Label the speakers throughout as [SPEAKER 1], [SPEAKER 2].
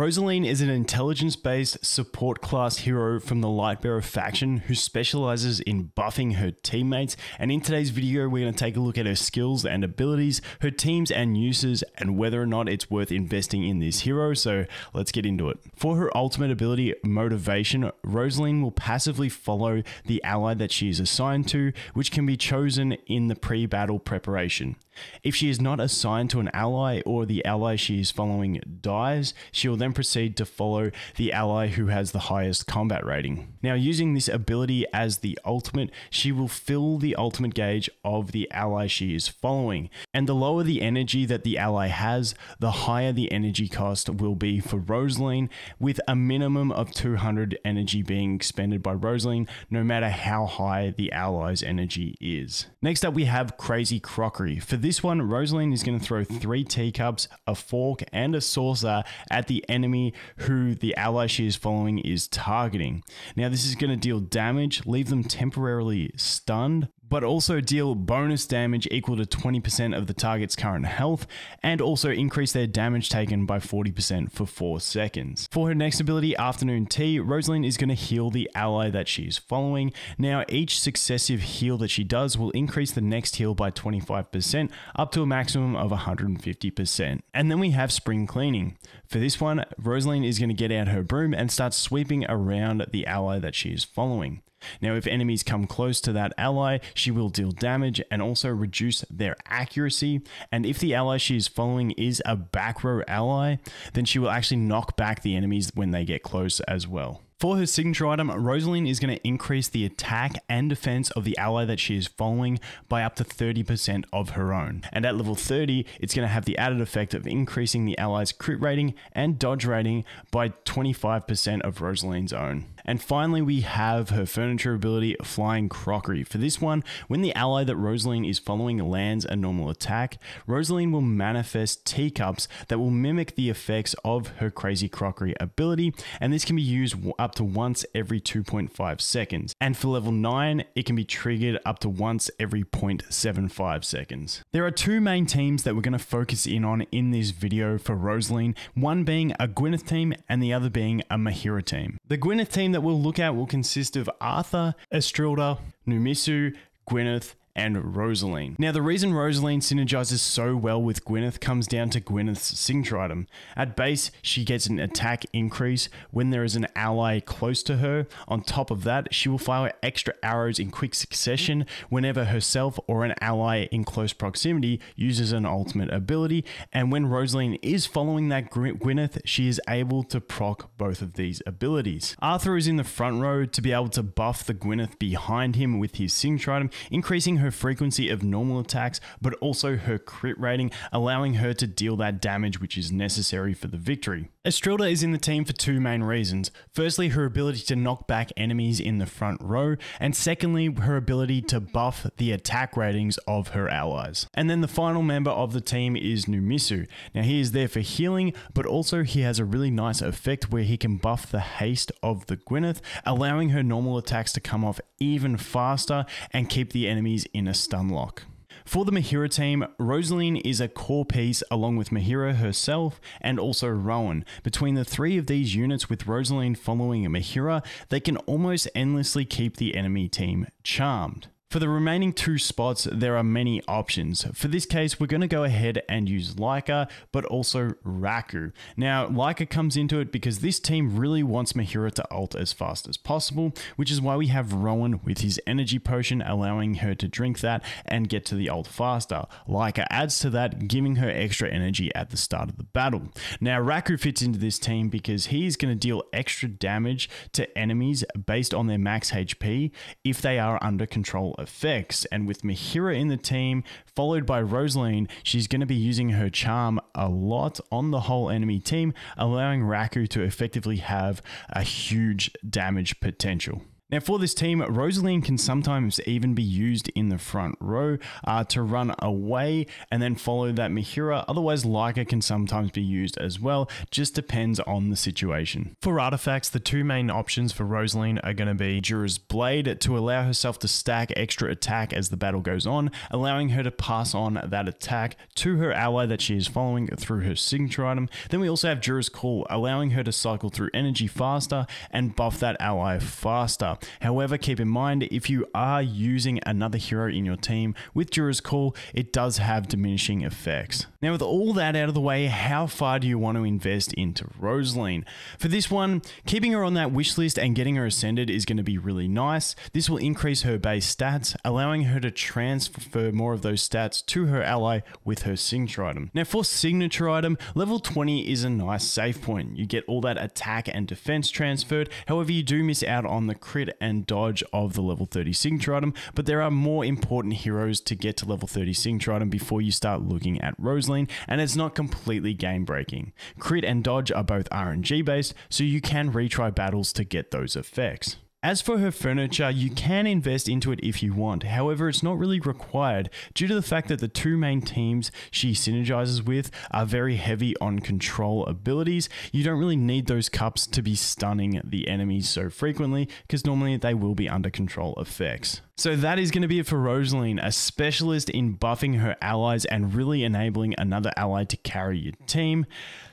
[SPEAKER 1] Rosaline is an intelligence based support class hero from the Lightbearer faction who specializes in buffing her teammates. And in today's video, we're going to take a look at her skills and abilities, her teams and uses, and whether or not it's worth investing in this hero. So let's get into it. For her ultimate ability, Motivation, Rosaline will passively follow the ally that she is assigned to, which can be chosen in the pre battle preparation. If she is not assigned to an ally or the ally she is following dies, she will then proceed to follow the ally who has the highest combat rating. Now, using this ability as the ultimate, she will fill the ultimate gauge of the ally she is following. And the lower the energy that the ally has, the higher the energy cost will be for Rosaline, with a minimum of 200 energy being expended by Rosaline, no matter how high the ally's energy is. Next up, we have Crazy Crockery. For this one, Rosaline is going to throw three teacups, a fork, and a saucer at the enemy who the ally she is following is targeting. Now, this is going to deal damage, leave them temporarily stunned, but also deal bonus damage equal to 20% of the target's current health, and also increase their damage taken by 40% for 4 seconds. For her next ability, Afternoon Tea, Rosaline is going to heal the ally that she is following. Now, each successive heal that she does will increase the next heal by 25%, up to a maximum of 150%. And then we have Spring Cleaning. For this one, Rosaline is going to get out her broom and start sweeping around the ally that she is following. Now, if enemies come close to that ally, she will deal damage and also reduce their accuracy. And if the ally she is following is a back row ally, then she will actually knock back the enemies when they get close as well. For her signature item, Rosaline is going to increase the attack and defense of the ally that she is following by up to 30% of her own. And at level 30, it's going to have the added effect of increasing the ally's crit rating and dodge rating by 25% of Rosaline's own. And finally, we have her furniture ability, Flying Crockery. For this one, when the ally that Rosaline is following lands a normal attack, Rosaline will manifest teacups that will mimic the effects of her Crazy Crockery ability, and this can be used up to once every 2.5 seconds. And for level 9, it can be triggered up to once every 0.75 seconds. There are two main teams that we're going to focus in on in this video for Rosaline, one being a Gwyneth team and the other being a Mehira team. The Gwyneth team that that we'll look at will consist of Arthur, Estrilda, Numisu, Gwyneth, and Rosaline. Now, the reason Rosaline synergizes so well with Gwyneth comes down to Gwyneth's signature item. At base, she gets an attack increase when there is an ally close to her. On top of that, she will fire extra arrows in quick succession whenever herself or an ally in close proximity uses an ultimate ability. And when Rosaline is following that Gwyneth, she is able to proc both of these abilities. Arthur is in the front row to be able to buff the Gwyneth behind him with his signature item, increasing her frequency of normal attacks, but also her crit rating, allowing her to deal that damage which is necessary for the victory. Estrilda is in the team for two main reasons. Firstly, her ability to knock back enemies in the front row, and secondly, her ability to buff the attack ratings of her allies. And then the final member of the team is Numisu. Now, he is there for healing, but also he has a really nice effect where he can buff the haste of the Gwyneth, allowing her normal attacks to come off even faster and keep the enemies in a stun lock. For the Mehira team, Rosaline is a core piece along with Mehira herself and also Rowan. Between the three of these units with Rosaline following a Mahira, they can almost endlessly keep the enemy team charmed. For the remaining two spots, there are many options. For this case, we're going to go ahead and use Lyca, but also Raku. Now, Lyca comes into it because this team really wants Mehira to ult as fast as possible, which is why we have Rowan with his energy potion, allowing her to drink that and get to the ult faster. Lyca adds to that, giving her extra energy at the start of the battle. Now, Raku fits into this team because he's going to deal extra damage to enemies based on their max HP if they are under control effects. And with Mehira in the team, followed by Rosaline, she's going to be using her charm a lot on the whole enemy team, allowing Raku to effectively have a huge damage potential. Now, for this team, Rosaline can sometimes even be used in the front row uh, to run away and then follow that Mehira. Otherwise, Lyca can sometimes be used as well, just depends on the situation. For artifacts, the two main options for Rosaline are going to be Dura's Blade to allow herself to stack extra attack as the battle goes on, allowing her to pass on that attack to her ally that she is following through her signature item. Then we also have Dura's Call, allowing her to cycle through energy faster and buff that ally faster. However, keep in mind if you are using another hero in your team with Dura's Call, it does have diminishing effects. Now, with all that out of the way, how far do you want to invest into Rosaline? For this one, keeping her on that wish list and getting her ascended is going to be really nice. This will increase her base stats, allowing her to transfer more of those stats to her ally with her signature item. Now, for signature item, level 20 is a nice save point. You get all that attack and defense transferred. However, you do miss out on the crit and dodge of the level 30 signature item, but there are more important heroes to get to level 30 signature item before you start looking at Rosaline, and it's not completely game breaking. Crit and dodge are both RNG based, so you can retry battles to get those effects. As for her furniture, you can invest into it if you want. However, it's not really required due to the fact that the two main teams she synergizes with are very heavy on control abilities. You don't really need those cups to be stunning the enemies so frequently because normally they will be under control effects. So that is going to be it for Rosaline, a specialist in buffing her allies and really enabling another ally to carry your team.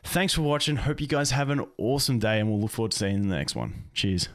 [SPEAKER 1] Thanks for watching. Hope you guys have an awesome day and we'll look forward to seeing you in the next one. Cheers.